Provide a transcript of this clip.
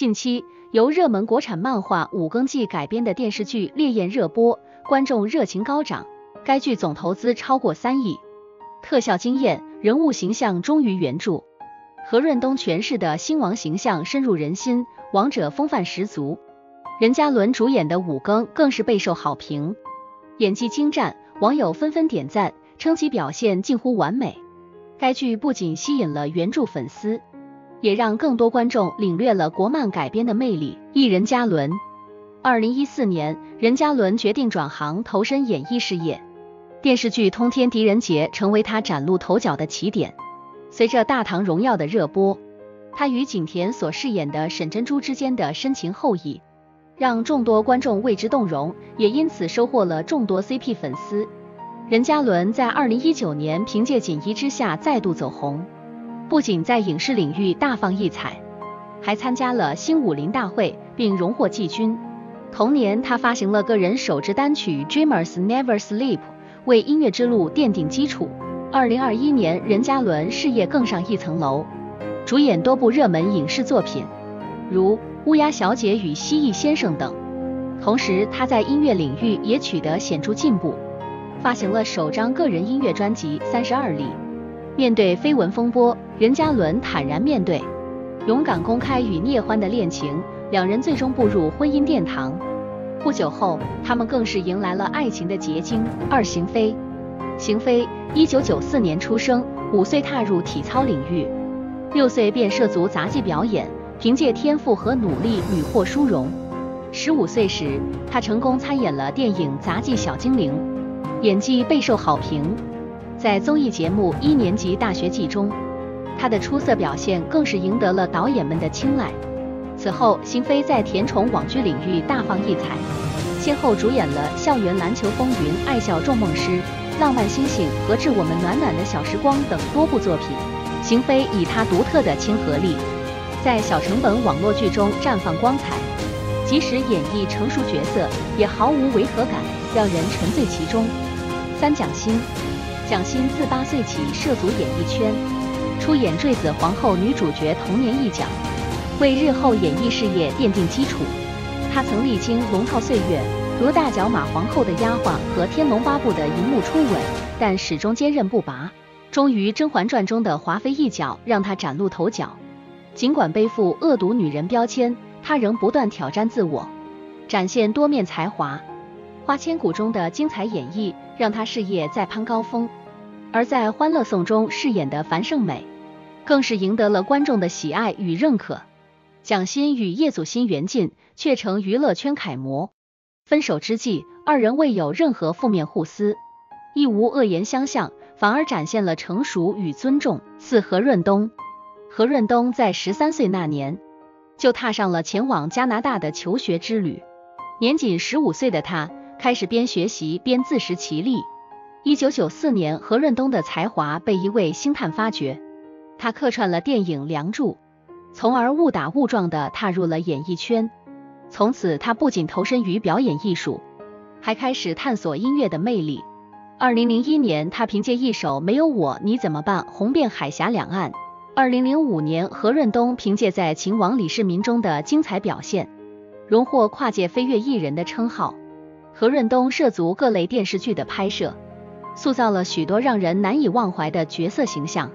近期，由热门国产漫画《五更记》改编的电视剧《烈焰》热播，观众热情高涨。该剧总投资超过三亿，特效惊艳，人物形象忠于原著。何润东诠释的新王形象深入人心，王者风范十足。任嘉伦主演的《五更》更是备受好评，演技精湛，网友纷纷点赞，称其表现近乎完美。该剧不仅吸引了原著粉丝。也让更多观众领略了国漫改编的魅力。艺人嘉伦，二零一四年，任嘉伦决定转行投身演艺事业，电视剧《通天狄仁杰》成为他崭露头角的起点。随着《大唐荣耀》的热播，他与景甜所饰演的沈珍珠之间的深情厚谊，让众多观众为之动容，也因此收获了众多 CP 粉丝。任嘉伦在二零一九年凭借《锦衣之下》再度走红。不仅在影视领域大放异彩，还参加了新武林大会，并荣获季军。同年，他发行了个人首支单曲《Dreamers Never Sleep》，为音乐之路奠定基础。二零二一年，任嘉伦事业更上一层楼，主演多部热门影视作品，如《乌鸦小姐与蜥蜴先生》等。同时，他在音乐领域也取得显著进步，发行了首张个人音乐专辑《三十二里》。面对绯闻风波，任嘉伦坦然面对，勇敢公开与聂欢的恋情，两人最终步入婚姻殿堂。不久后，他们更是迎来了爱情的结晶。二邢飞，邢飞，一九九四年出生，五岁踏入体操领域，六岁便涉足杂技表演，凭借天赋和努力屡获殊荣。十五岁时，他成功参演了电影《杂技小精灵》，演技备受好评。在综艺节目《一年级大学记》中，他的出色表现更是赢得了导演们的青睐。此后，邢飞在甜宠网剧领域大放异彩，先后主演了《校园篮球风云》《爱笑众梦师》《浪漫星星》和《致我们暖暖的小时光》等多部作品。邢飞以他独特的亲和力，在小成本网络剧中绽放光彩，即使演绎成熟角色，也毫无违和感，让人沉醉其中。三蒋欣。蒋欣自八岁起涉足演艺圈，出演《坠子皇后》女主角童年一角，为日后演艺事业奠定基础。她曾历经龙套岁月，如大脚马皇后的丫鬟和《天龙八部》的荧幕初吻，但始终坚韧不拔。终于，《甄嬛传》中的华妃一角让她崭露头角。尽管背负恶毒女人标签，她仍不断挑战自我，展现多面才华。《花千骨》中的精彩演绎让她事业再攀高峰。而在《欢乐颂》中饰演的樊胜美，更是赢得了观众的喜爱与认可。蒋欣与叶祖新缘尽，却成娱乐圈楷模。分手之际，二人未有任何负面互撕，亦无恶言相向，反而展现了成熟与尊重。四何润东，何润东在十三岁那年就踏上了前往加拿大的求学之旅。年仅十五岁的他，开始边学习边自食其力。一九九四年，何润东的才华被一位星探发掘，他客串了电影《梁祝》，从而误打误撞的踏入了演艺圈。从此，他不仅投身于表演艺术，还开始探索音乐的魅力。二零零一年，他凭借一首《没有我你怎么办》红遍海峡两岸。二零零五年，何润东凭借在《秦王李世民》中的精彩表现，荣获跨界飞跃艺人的称号。何润东涉足各类电视剧的拍摄。塑造了许多让人难以忘怀的角色形象。